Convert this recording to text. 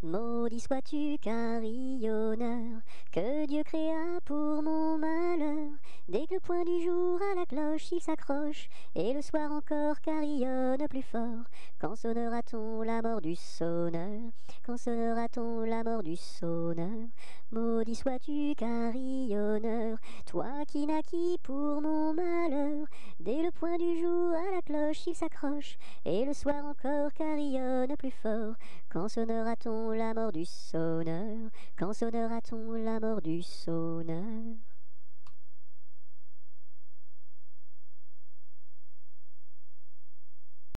Maudit sois-tu, carillonneur, que Dieu créa pour mon malheur. Dès que le point du jour à la cloche il s'accroche, et le soir encore carillonne plus fort. Quand sonnera-t-on la mort du sonneur? Quand sonnera-t-on la mort du sonneur? Maudit sois-tu, carillonneur, toi qui naquis pour mon malheur? Dès le point du jour à la cloche il s'accroche, et le soir encore carillonne plus fort. Quand sonnera-t-on la mort du sonneur? Quand sonnera-t-on la mort du sonneur?